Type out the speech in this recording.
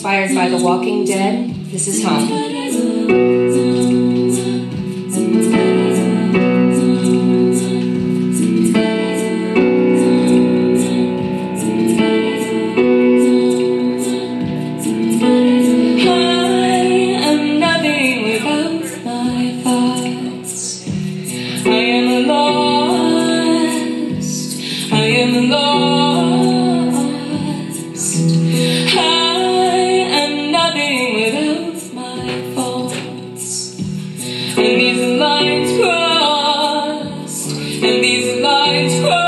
inspired by The Walking Dead, this is home. and these lights.